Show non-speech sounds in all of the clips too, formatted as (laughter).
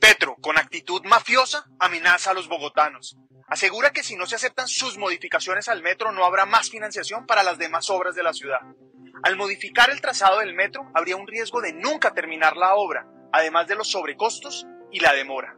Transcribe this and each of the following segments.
Petro, con actitud mafiosa, amenaza a los bogotanos. Asegura que si no se aceptan sus modificaciones al metro no habrá más financiación para las demás obras de la ciudad. Al modificar el trazado del metro habría un riesgo de nunca terminar la obra, además de los sobrecostos y la demora.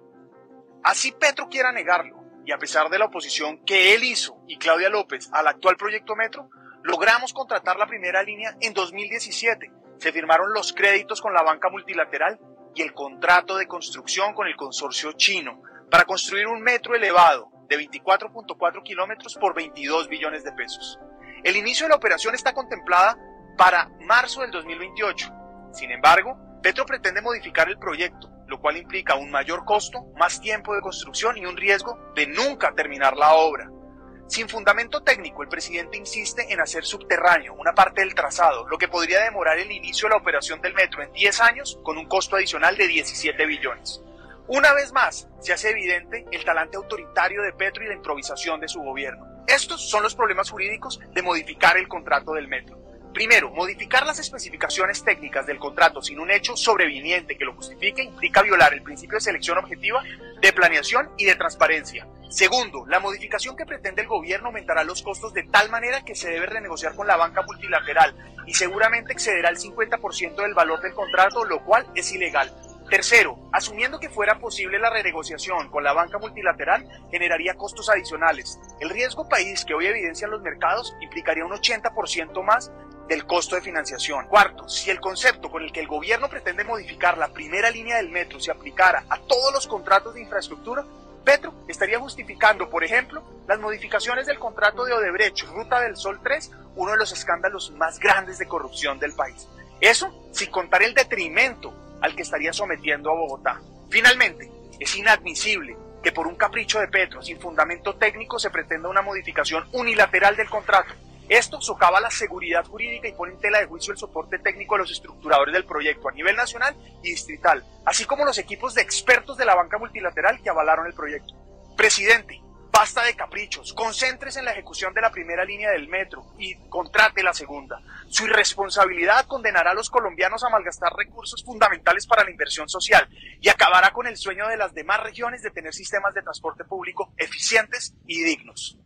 Así Petro quiera negarlo, y a pesar de la oposición que él hizo y Claudia López al actual proyecto metro, logramos contratar la primera línea en 2017. Se firmaron los créditos con la banca multilateral y el contrato de construcción con el consorcio chino para construir un metro elevado de 24.4 kilómetros por 22 billones de pesos. El inicio de la operación está contemplada para marzo del 2028. Sin embargo, Petro pretende modificar el proyecto, lo cual implica un mayor costo, más tiempo de construcción y un riesgo de nunca terminar la obra. Sin fundamento técnico, el presidente insiste en hacer subterráneo una parte del trazado, lo que podría demorar el inicio de la operación del metro en 10 años con un costo adicional de 17 billones. Una vez más, se hace evidente el talante autoritario de Petro y la improvisación de su gobierno. Estos son los problemas jurídicos de modificar el contrato del metro. Primero, modificar las especificaciones técnicas del contrato sin un hecho sobreviniente que lo justifique implica violar el principio de selección objetiva, de planeación y de transparencia. Segundo, la modificación que pretende el gobierno aumentará los costos de tal manera que se debe renegociar con la banca multilateral y seguramente excederá el 50% del valor del contrato, lo cual es ilegal. Tercero, asumiendo que fuera posible la renegociación con la banca multilateral, generaría costos adicionales. El riesgo país que hoy evidencian los mercados implicaría un 80% más del costo de financiación. Cuarto, si el concepto con el que el gobierno pretende modificar la primera línea del metro se aplicara a todos los contratos de infraestructura, Petro estaría justificando, por ejemplo, las modificaciones del contrato de Odebrecht, Ruta del Sol 3, uno de los escándalos más grandes de corrupción del país. Eso sin contar el detrimento al que estaría sometiendo a Bogotá. Finalmente, es inadmisible que por un capricho de Petro, sin fundamento técnico, se pretenda una modificación unilateral del contrato, esto socava la seguridad jurídica y pone en tela de juicio el soporte técnico de los estructuradores del proyecto a nivel nacional y distrital, así como los equipos de expertos de la banca multilateral que avalaron el proyecto. Presidente, basta de caprichos, concéntrese en la ejecución de la primera línea del metro y contrate la segunda. Su irresponsabilidad condenará a los colombianos a malgastar recursos fundamentales para la inversión social y acabará con el sueño de las demás regiones de tener sistemas de transporte público eficientes y dignos.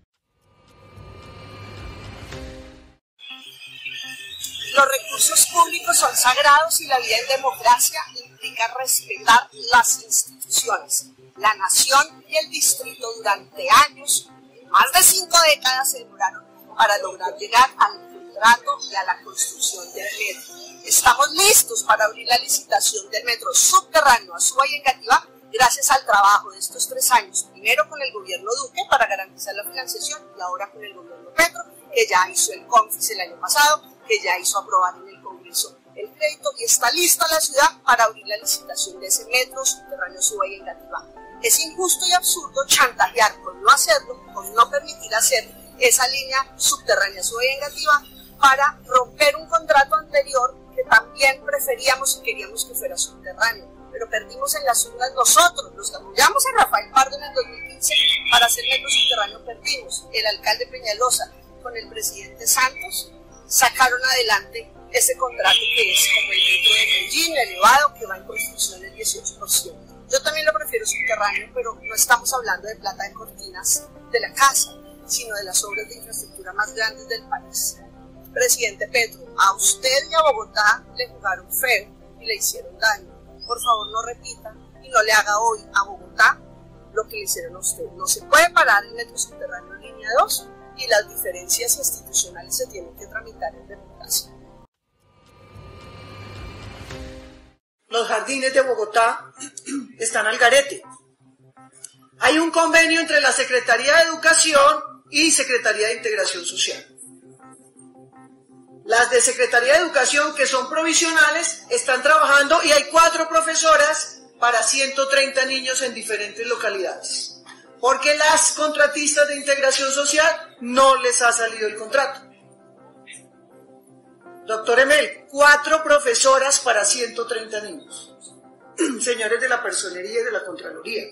Recursos públicos son sagrados y la vida en democracia implica respetar las instituciones. La nación y el distrito durante años, más de cinco décadas, se demoraron para lograr llegar al contrato y a la construcción del metro. Estamos listos para abrir la licitación del metro subterráneo a Suba y Engativá gracias al trabajo de estos tres años, primero con el gobierno Duque para garantizar la financiación y ahora con el gobierno Petro, que ya hizo el CONFIS el año pasado, que ya hizo aprobar en el Congreso el crédito y está lista la ciudad para abrir la licitación de ese metro subterráneo suba y engativa. Es injusto y absurdo chantajear con no hacerlo, con no permitir hacer esa línea subterránea suba y engativa para romper un contrato anterior que también preferíamos y queríamos que fuera subterráneo. Pero perdimos en las urnas nosotros, los que apoyamos a Rafael Pardo en el 2015 para hacer metro subterráneo, perdimos. El alcalde Peñalosa con el presidente Santos sacaron adelante ese contrato que es como el metro de Medellín, elevado, que va en construcción del 18%. Yo también lo prefiero subterráneo, pero no estamos hablando de plata de cortinas de la casa, sino de las obras de infraestructura más grandes del país. Presidente Petro, a usted y a Bogotá le jugaron feo y le hicieron daño. Por favor, no repita y no le haga hoy a Bogotá lo que le hicieron a usted. No se puede parar el metro subterráneo línea 2 y las diferencias institucionales se tienen que tramitar en democracia. Los jardines de Bogotá están al garete. Hay un convenio entre la Secretaría de Educación y Secretaría de Integración Social. Las de Secretaría de Educación, que son provisionales, están trabajando y hay cuatro profesoras para 130 niños en diferentes localidades porque las contratistas de integración social no les ha salido el contrato. Doctor Emel, cuatro profesoras para 130 niños. (clears throat) Señores de la personería y de la Contraloría,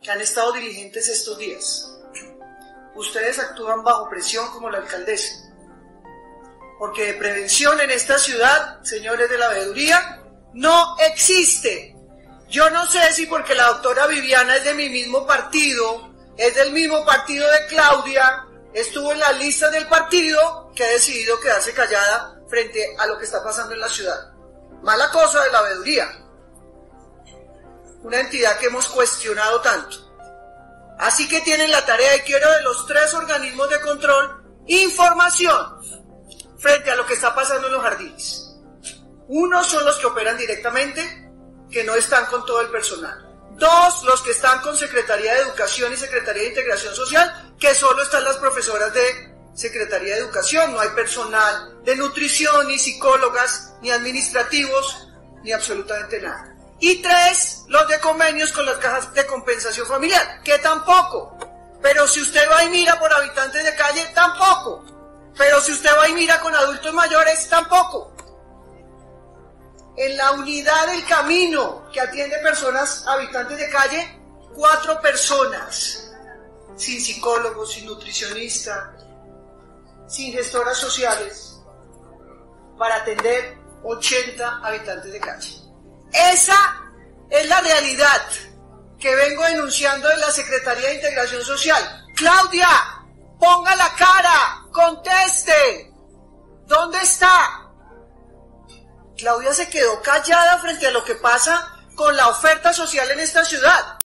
que han estado diligentes estos días. Ustedes actúan bajo presión como la alcaldesa. Porque de prevención en esta ciudad, señores de la veeduría, no existe. Yo no sé si porque la doctora Viviana es de mi mismo partido, es del mismo partido de Claudia, estuvo en la lista del partido que ha decidido quedarse callada frente a lo que está pasando en la ciudad. Mala cosa de la veeduría. Una entidad que hemos cuestionado tanto. Así que tienen la tarea y quiero de los tres organismos de control información frente a lo que está pasando en los jardines. Uno son los que operan directamente, que no están con todo el personal. Dos, los que están con Secretaría de Educación y Secretaría de Integración Social, que solo están las profesoras de Secretaría de Educación, no hay personal de nutrición, ni psicólogas, ni administrativos, ni absolutamente nada. Y tres, los de convenios con las cajas de compensación familiar, que tampoco. Pero si usted va y mira por habitantes de calle, tampoco. Pero si usted va y mira con adultos mayores, tampoco. En la unidad del camino que atiende personas habitantes de calle, cuatro personas, sin psicólogo, sin nutricionista, sin gestoras sociales, para atender 80 habitantes de calle. Esa es la realidad que vengo denunciando de la Secretaría de Integración Social. Claudia, ponga la cara, conteste. ¿Dónde está? Claudia se quedó callada frente a lo que pasa con la oferta social en esta ciudad.